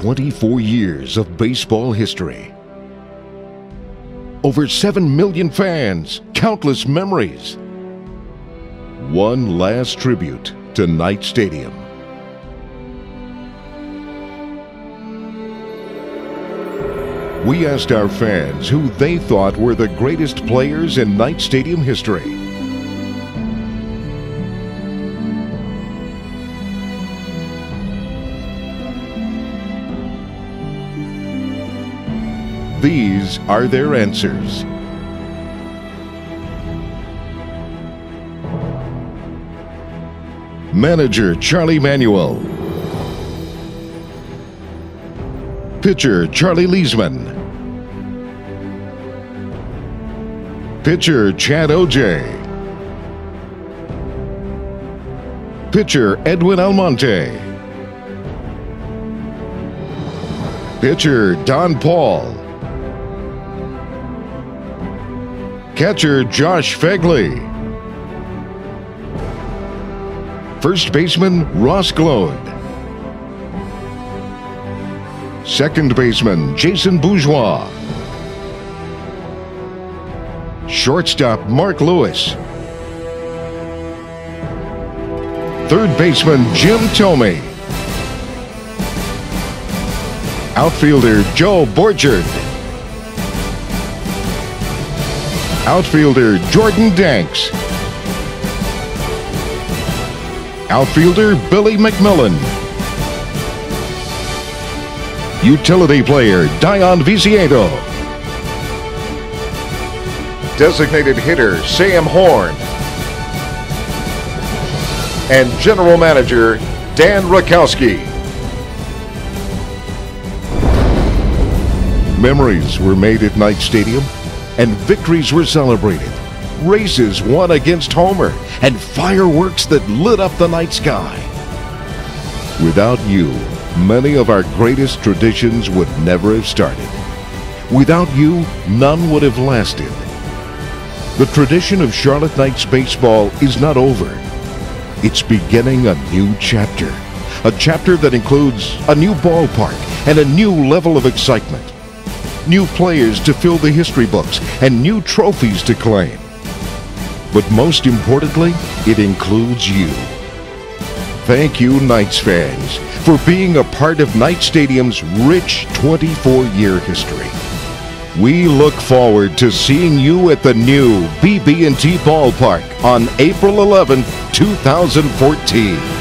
24 years of baseball history. Over 7 million fans, countless memories. One last tribute to Knights Stadium. We asked our fans who they thought were the greatest players in Knights Stadium history. These are their answers. Manager Charlie Manuel. Pitcher Charlie Leesman. Pitcher Chad Ogea. Pitcher Edwin Almonte. Pitcher Don Paul. Catcher Josh Phegley, First baseman Ross Gload, Second baseman Jason Bourgeois. Shortstop Mark Lewis. Third baseman Jim Thome. Outfielder Joe Borchard. Outfielder Jordan Danks. Outfielder Billy McMillon. Utility player Dayan Viciedo. Designated hitter Sam Horn. And General Manager Dan Rajkowski. Memories were made at Knights Stadium and victories were celebrated. Races won against Homer and fireworks that lit up the night sky. Without you, many of our greatest traditions would never have started. Without you, none would have lasted. The tradition of Charlotte Knights baseball is not over. It's beginning a new chapter. A chapter that includes a new ballpark and a new level of excitement. New players to fill the history books and new trophies to claim. But most importantly, it includes you. Thank you, Knights fans, for being a part of Knights Stadium's rich 24-year history. We look forward to seeing you at the new BB&T Ballpark on April 11, 2014.